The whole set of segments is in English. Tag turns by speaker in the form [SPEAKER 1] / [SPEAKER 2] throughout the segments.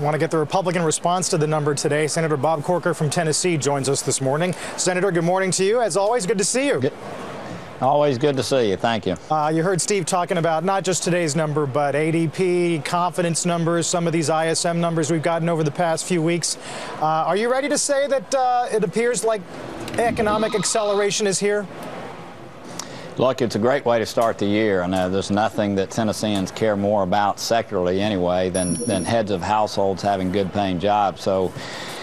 [SPEAKER 1] I want to get the Republican response to the number today. Senator Bob Corker from Tennessee joins us this morning. Senator, good morning to you. As always, good to see you.
[SPEAKER 2] Good. Always good to see you. Thank you.
[SPEAKER 1] Uh, you heard Steve talking about not just today's number, but ADP, confidence numbers, some of these ISM numbers we've gotten over the past few weeks. Uh, are you ready to say that uh, it appears like economic acceleration is here?
[SPEAKER 2] Look, it's a great way to start the year, and uh, there's nothing that Tennesseans care more about secularly anyway than, than heads of households having good paying jobs. So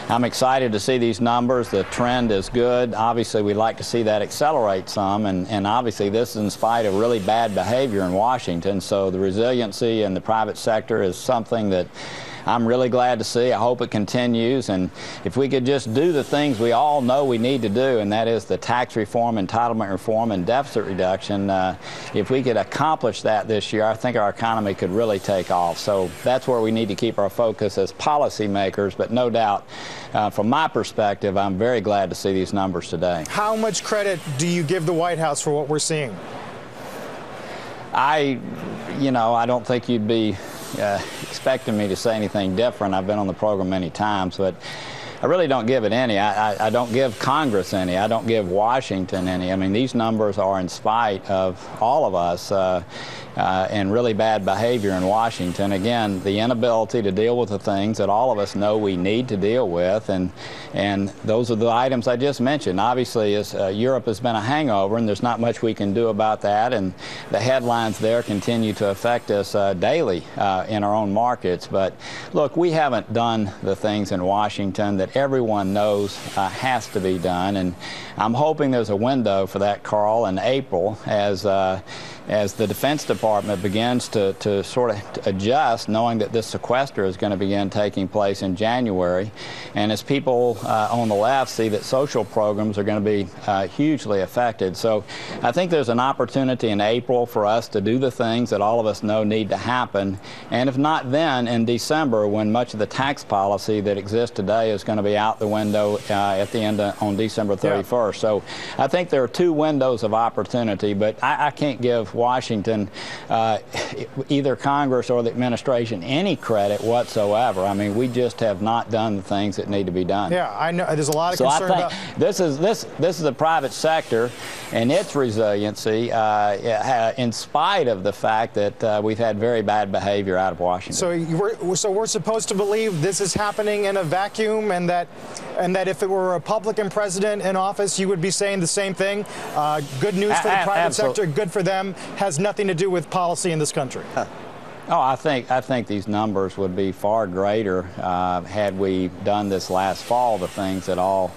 [SPEAKER 2] I'm excited to see these numbers. The trend is good. Obviously, we'd like to see that accelerate some, and, and obviously this is in spite of really bad behavior in Washington. So the resiliency in the private sector is something that I'm really glad to see. I hope it continues. And if we could just do the things we all know we need to do, and that is the tax reform, entitlement reform, and deficit reduction, uh, if we could accomplish that this year, I think our economy could really take off. So that's where we need to keep our focus as policymakers. But no doubt, uh, from my perspective, I'm very glad to see these numbers today.
[SPEAKER 1] How much credit do you give the White House for what we're seeing?
[SPEAKER 2] I, you know, I don't think you'd be uh, expecting me to say anything different. I've been on the program many times, but I really don't give it any. I, I, I, don't give Congress any. I don't give Washington any. I mean, these numbers are in spite of all of us. Uh, uh, and really bad behavior in Washington. Again, the inability to deal with the things that all of us know we need to deal with, and and those are the items I just mentioned. Obviously, uh, Europe has been a hangover, and there's not much we can do about that, and the headlines there continue to affect us uh, daily uh, in our own markets. But look, we haven't done the things in Washington that everyone knows uh, has to be done, and I'm hoping there's a window for that, Carl, in April as uh, as the Defense Department begins to, to sort of adjust, knowing that this sequester is going to begin taking place in January, and as people uh, on the left see that social programs are going to be uh, hugely affected. So I think there's an opportunity in April for us to do the things that all of us know need to happen, and if not then, in December, when much of the tax policy that exists today is going to be out the window uh, at the end of, on December 31st. Yeah. So I think there are two windows of opportunity, but I, I can't give Washington, uh, either Congress or the administration, any credit whatsoever. I mean, we just have not done the things that need to be done.
[SPEAKER 1] Yeah, I know. There's a lot of
[SPEAKER 2] so
[SPEAKER 1] concern
[SPEAKER 2] I think this is this this is the private sector and its resiliency, uh, in spite of the fact that uh, we've had very bad behavior out of Washington.
[SPEAKER 1] So we're so we're supposed to believe this is happening in a vacuum, and that and that if it were a Republican president in office, you would be saying the same thing. Uh, good news for the private sector, good for them has nothing to do with policy in this country. Huh.
[SPEAKER 2] Oh, I think I think these numbers would be far greater uh, had we done this last fall. The things that all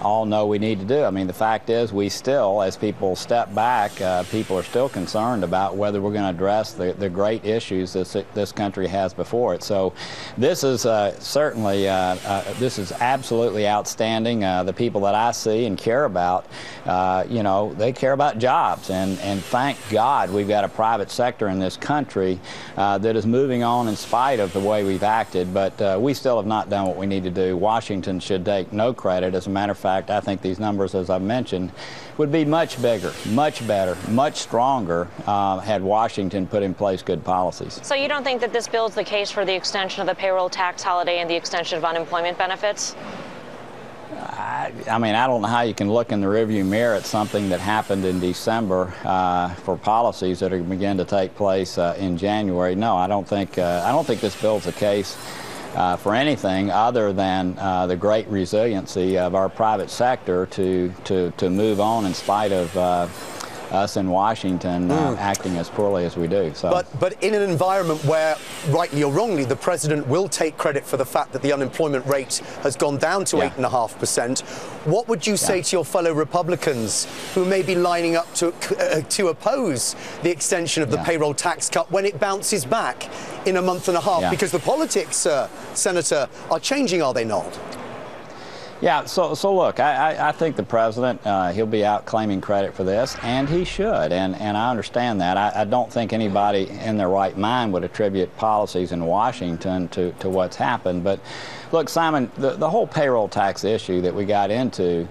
[SPEAKER 2] all know we need to do. I mean, the fact is, we still, as people step back, uh, people are still concerned about whether we're going to address the, the great issues this this country has before it. So, this is uh, certainly uh, uh this is absolutely outstanding. Uh, the people that I see and care about, uh, you know, they care about jobs, and and thank God we've got a private sector in this country that is moving on in spite of the way we've acted. But we still have not done what we need to do. Washington should take no credit. As a matter of fact fact, I think these numbers, as I mentioned, would be much bigger, much better, much stronger uh, had Washington put in place good policies.
[SPEAKER 3] So you don't think that this builds the case for the extension of the payroll tax holiday and the extension of unemployment benefits?
[SPEAKER 2] I, I, mean, I don't know how you can look in the rearview mirror at something that happened in December uh, for policies that are begin to take place uh, in January. No, I don't think uh, I don't think this builds a case uh, for anything other than uh, the great resiliency of our private sector to, to, to move on in spite of uh, us in Washington uh, mm. acting as poorly as we do. So.
[SPEAKER 4] But, but in an environment where, rightly or wrongly, the president will take credit for the fact that the unemployment rate has gone down to eight and a half percent, what would you yeah. say to your fellow Republicans who may be lining up to uh, to oppose the extension of the yeah. payroll tax cut when it bounces back in a month and a half? Yeah. Because the politics, uh, Senator, are changing, are they not?
[SPEAKER 2] Yeah, so, so look, I, I, think the president, uh, he'll be out claiming credit for this, and he should, and, and I understand that. I, I, don't think anybody in their right mind would attribute policies in Washington to, to what's happened. But look, Simon, the, the whole payroll tax issue that we got into,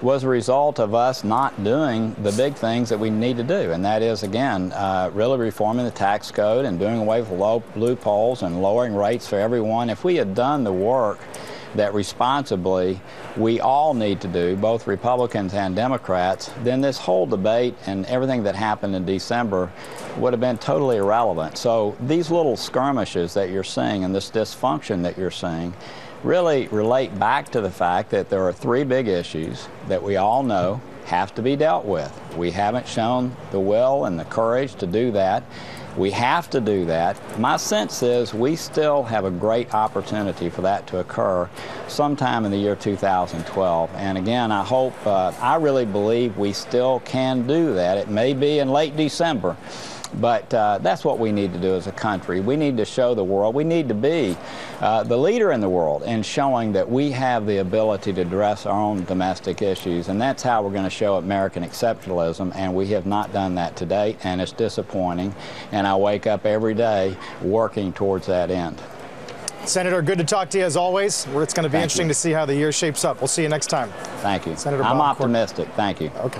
[SPEAKER 2] was a result of us not doing the big things that we need to do. And that is, again, uh, really reforming the tax code and doing away with low loopholes and lowering rates for everyone. If we had done the work that responsibly we all need to do, both Republicans and Democrats, then this whole debate and everything that happened in December would have been totally irrelevant. So these little skirmishes that you're seeing and this dysfunction that you're seeing really relate back to the fact that there are three big issues that we all know have to be dealt with. We haven't shown the will and the courage to do that. We have to do that. My sense is we still have a great opportunity for that to occur sometime in the year 2012. And again, I hope, uh, I really believe we still can do that. It may be in late December. But uh, that's what we need to do as a country. We need to show the world, we need to be uh, the leader in the world in showing that we have the ability to address our own domestic issues. And that's how we're going to show American exceptionalism. And we have not done that to date, and it's disappointing. And I wake up every day working towards that end.
[SPEAKER 1] Senator, good to talk to you as always. It's going to be
[SPEAKER 2] Thank
[SPEAKER 1] interesting
[SPEAKER 2] you.
[SPEAKER 1] to see how the year shapes up. We'll see you next time.
[SPEAKER 2] Thank you.
[SPEAKER 1] Senator
[SPEAKER 2] I'm
[SPEAKER 1] Bob
[SPEAKER 2] optimistic. Thank you.
[SPEAKER 1] Okay.